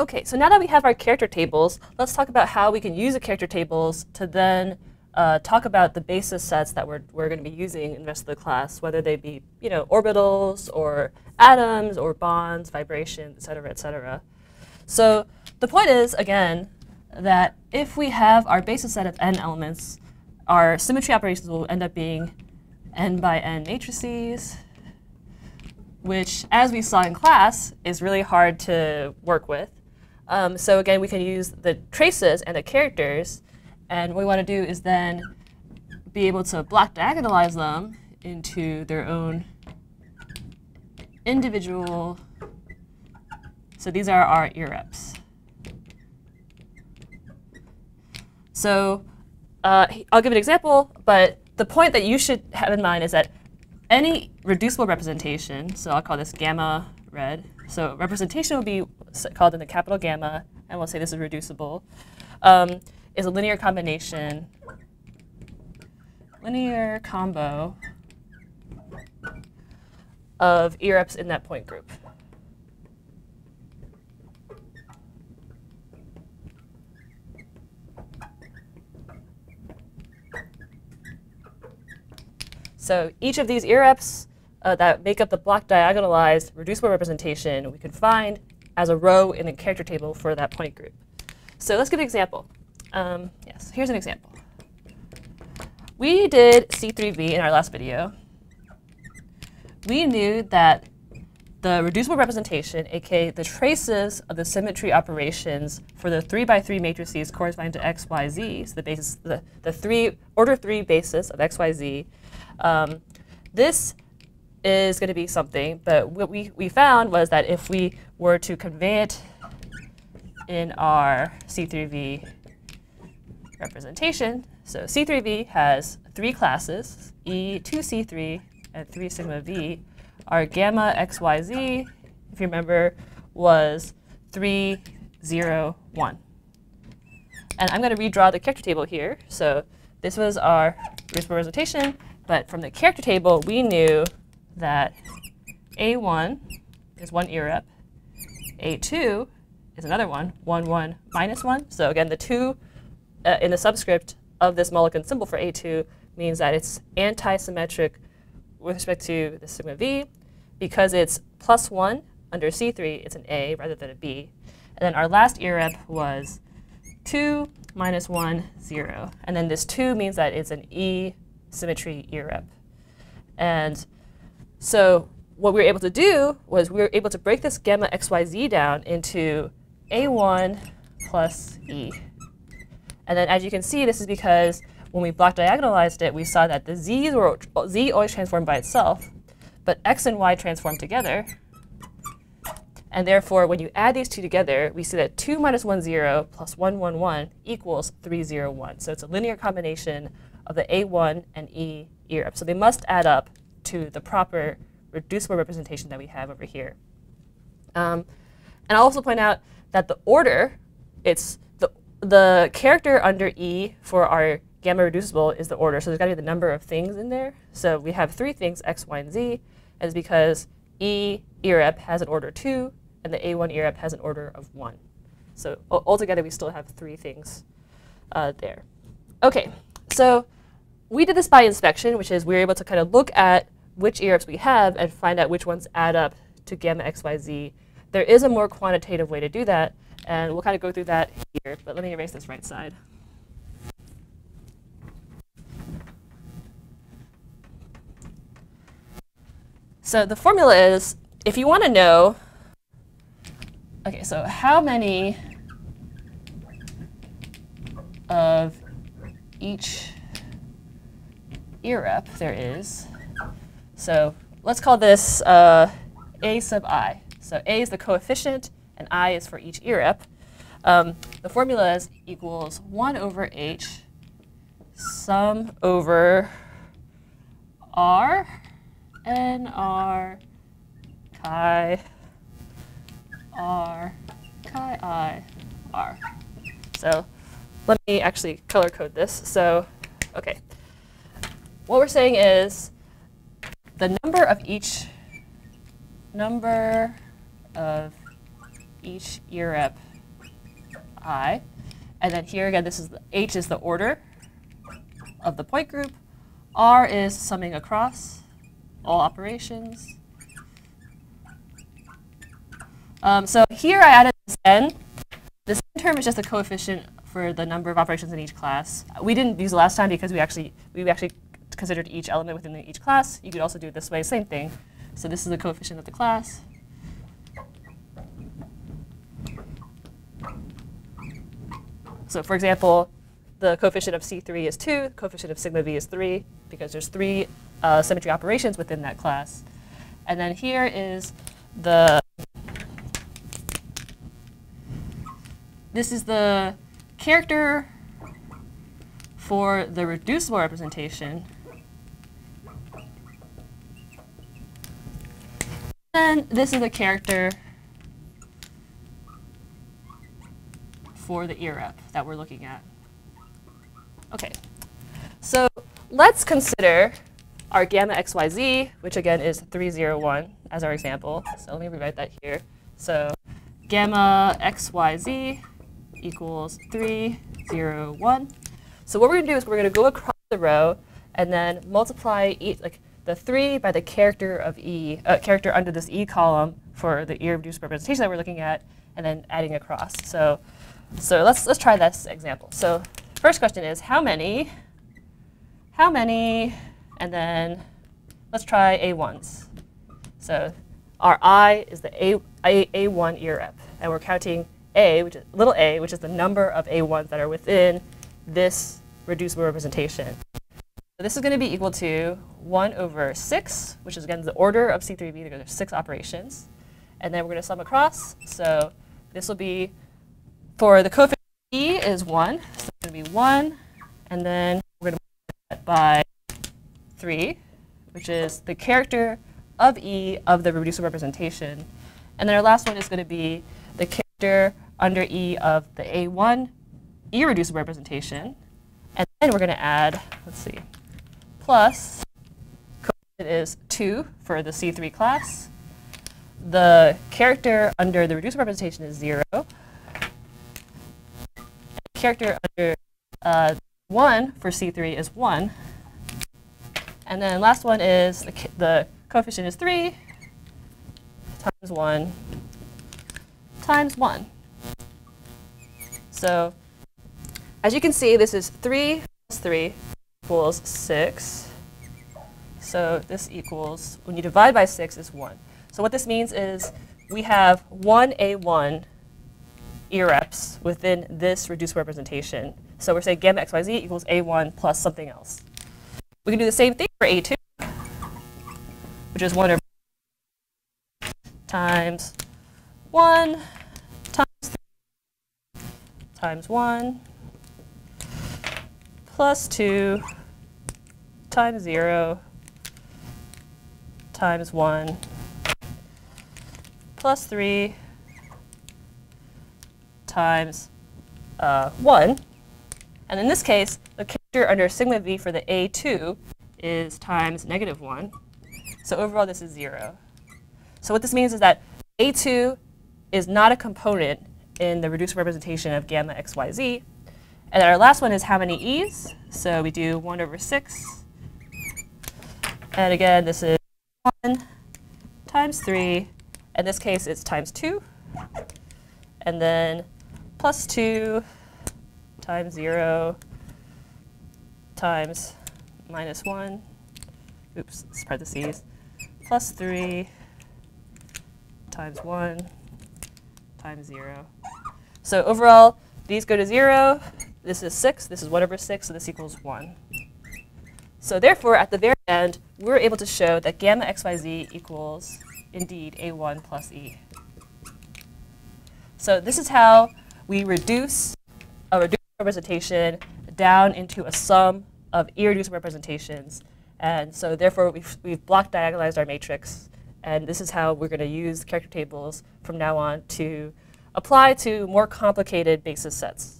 Okay, so now that we have our character tables, let's talk about how we can use the character tables to then uh, talk about the basis sets that we're, we're going to be using in the rest of the class, whether they be you know, orbitals or atoms or bonds, vibrations, et cetera, et cetera. So the point is, again, that if we have our basis set of n elements, our symmetry operations will end up being n by n matrices, which, as we saw in class, is really hard to work with. Um, so again, we can use the traces and the characters. And what we want to do is then be able to block diagonalize them into their own individual. So these are our irreps. So uh, I'll give an example, but the point that you should have in mind is that any reducible representation, so I'll call this gamma red. So representation will be called in the capital gamma, and we'll say this is reducible, um, is a linear combination, linear combo of irreps in that point group. So each of these irreps uh, that make up the block diagonalized reducible representation we can find as a row in the character table for that point group. So let's give an example. Um, yes, here's an example. We did C3V in our last video. We knew that the reducible representation, aka the traces of the symmetry operations for the 3 by 3 matrices corresponding to x, y, z, so the basis, the, the three order 3 basis of x, y, z, um, this is going to be something, but what we, we found was that if we were to convey it in our C3V representation, so C3V has three classes, E2C3 and 3 sigma V. Our gamma XYZ, if you remember, was 3, 0, 1. And I'm going to redraw the character table here. So this was our representation. But from the character table, we knew that A1 is one irrep, A2 is another one, 1, 1, minus 1. So again, the 2 uh, in the subscript of this Mulliken symbol for A2 means that it's anti-symmetric with respect to the sigma v. Because it's plus 1 under C3, it's an A rather than a B. And then our last irrep was 2 minus 1, 0. And then this 2 means that it's an E symmetry irrep. And so what we were able to do was we were able to break this gamma xyz down into A1 plus E. And then as you can see, this is because when we block diagonalized it, we saw that the z's were z always transformed by itself, but x and y transform together. And therefore, when you add these two together, we see that 2 minus 1, 0 plus 1, 1, 1 equals 3, 0, 1. So it's a linear combination of the A1 and E irrep. So they must add up to the proper reducible representation that we have over here. Um, and I'll also point out that the order, it's the, the character under E for our gamma reducible is the order. So there's got to be the number of things in there. So we have three things, X, Y, and Z. And it's because E irrep has an order 2, and the A1 irrep has an order of 1. So altogether, we still have three things uh, there. OK, so we did this by inspection, which is we were able to kind of look at which irreps we have and find out which ones add up to gamma xyz. There is a more quantitative way to do that, and we'll kind of go through that here. But let me erase this right side. So the formula is, if you want to know, OK, so how many of each irrep there is. So let's call this uh, A sub i. So A is the coefficient, and I is for each irrep. Um, the formula is equals 1 over h sum over r n r chi r chi i r. So let me actually color code this. So, okay. What we're saying is the number of each number of each irrep i. And then here again, this is the, h is the order of the point group. r is summing across all operations. Um, so here I added this n. This n term is just a coefficient for the number of operations in each class. We didn't use it last time because we actually we actually considered each element within each class. You could also do it this way, same thing. So this is the coefficient of the class. So for example, the coefficient of C3 is 2, the coefficient of sigma v is 3, because there's three uh, symmetry operations within that class. And then here is the, this is the character for the reducible representation. And this is the character for the irrep that we're looking at. Okay, so let's consider our gamma xyz, which again is 301 as our example. So let me rewrite that here. So gamma xyz equals 301. So what we're going to do is we're going to go across the row and then multiply each, like the 3 by the character of E, uh, character under this E column for the irreducible representation that we're looking at, and then adding across. So so let's, let's try this example. So first question is how many, how many, and then let's try A1s. So our I is the A, A, A1 irrep, and we're counting A, which is little a, which is the number of A1s that are within this reducible representation. So this is going to be equal to 1 over 6, which is again the order of C3V, There are six operations. And then we're going to sum across. So this will be for the coefficient e is 1, so it's going to be 1, and then we're going to multiply that by 3, which is the character of e of the reducible representation. And then our last one is going to be the character under e of the a1 irreducible representation. And then we're going to add, let's see, plus, coefficient is 2 for the C3 class. The character under the reducible representation is 0 character under uh, 1 for C3 is 1. And then last one is the, the coefficient is 3 times 1 times 1. So as you can see, this is 3 plus 3 equals 6. So this equals, when you divide by 6, is 1. So what this means is we have 1a1 irreps within this reduced representation. So we're saying gamma xyz equals a1 plus something else. We can do the same thing for a2, which is 1 over times 1 times 3 times 1 plus 2 times 0 times 1 plus 3 times uh, 1. And in this case, the character under sigma v for the a2 is times negative 1. So overall, this is 0. So what this means is that a2 is not a component in the reduced representation of gamma xyz. And our last one is how many e's. So we do 1 over 6. And again, this is 1 times 3. In this case, it's times 2. And then plus 2 times 0 times minus 1, oops, parentheses, plus 3 times 1 times 0. So overall, these go to 0. This is 6. This is 1 over 6, so this equals 1. So therefore, at the very end, we're able to show that gamma xyz equals, indeed, a1 plus e. So this is how we reduce uh, a reduced representation down into a sum of irreducible representations. And so therefore, we've, we've block diagonalized our matrix. And this is how we're going to use character tables from now on to apply to more complicated basis sets.